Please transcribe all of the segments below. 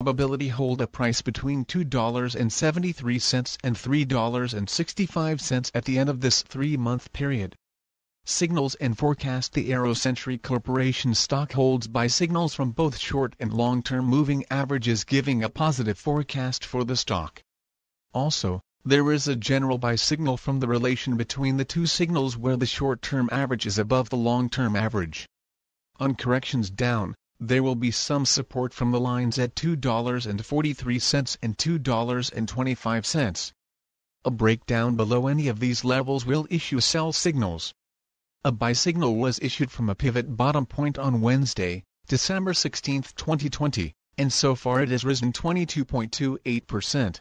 probability hold a price between $2.73 and $3.65 at the end of this three-month period. Signals and forecast The AeroCentury Corporation stock holds by signals from both short and long-term moving averages giving a positive forecast for the stock. Also, there is a general buy signal from the relation between the two signals where the short-term average is above the long-term average. On corrections down, there will be some support from the lines at $2.43 and $2.25. A breakdown below any of these levels will issue sell signals. A buy signal was issued from a pivot bottom point on Wednesday, December 16, 2020, and so far it has risen 22.28%.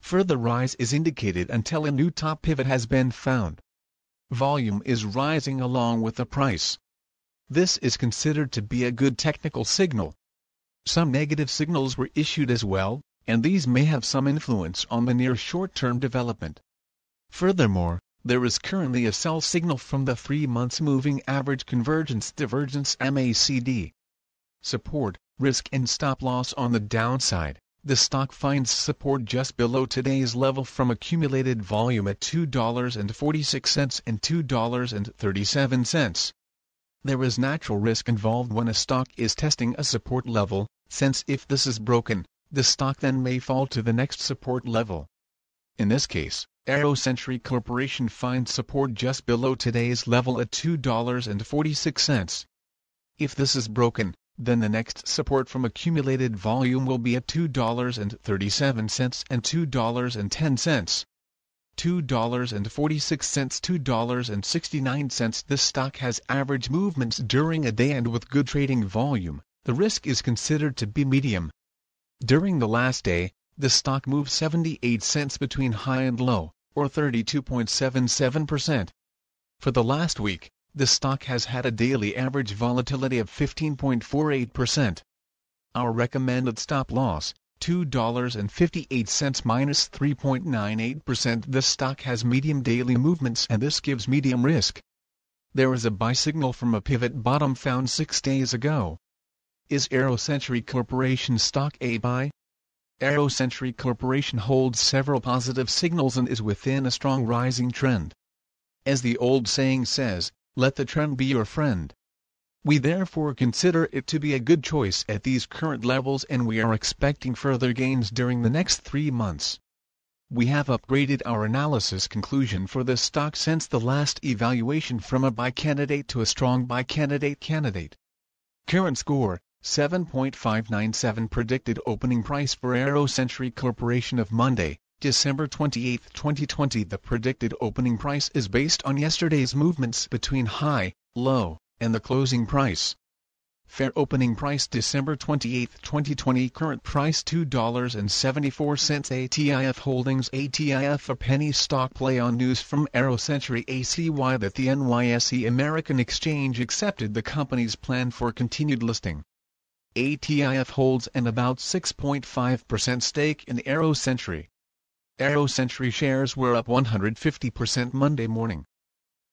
Further rise is indicated until a new top pivot has been found. Volume is rising along with the price. This is considered to be a good technical signal. Some negative signals were issued as well, and these may have some influence on the near short-term development. Furthermore, there is currently a sell signal from the 3 months moving average convergence divergence MACD. Support, risk and stop loss on the downside. The stock finds support just below today's level from accumulated volume at $2.46 and $2.37. There is natural risk involved when a stock is testing a support level, since if this is broken, the stock then may fall to the next support level. In this case, AeroCentury Corporation finds support just below today's level at $2.46. If this is broken, then the next support from accumulated volume will be at $2.37 and $2.10. $2.46 $2.69 This stock has average movements during a day and with good trading volume, the risk is considered to be medium. During the last day, the stock moved 78 cents between high and low, or 32.77%. For the last week, the stock has had a daily average volatility of 15.48%. Our recommended stop loss, $2.58 minus 3.98% This stock has medium daily movements and this gives medium risk. There is a buy signal from a pivot bottom found six days ago. Is AeroCentury Corporation stock a buy? AeroCentury Corporation holds several positive signals and is within a strong rising trend. As the old saying says, let the trend be your friend. We therefore consider it to be a good choice at these current levels and we are expecting further gains during the next three months. We have upgraded our analysis conclusion for this stock since the last evaluation from a buy candidate to a strong buy candidate candidate. Current score, 7.597 Predicted opening price for AeroCentury Corporation of Monday, December 28, 2020 The predicted opening price is based on yesterday's movements between high, low, and the closing price. Fair opening price December 28, 2020 Current price $2.74 ATIF Holdings ATIF A penny stock play on news from AeroCentury ACY that the NYSE American Exchange accepted the company's plan for continued listing. ATIF holds an about 6.5% stake in AeroCentury. AeroCentury shares were up 150% Monday morning.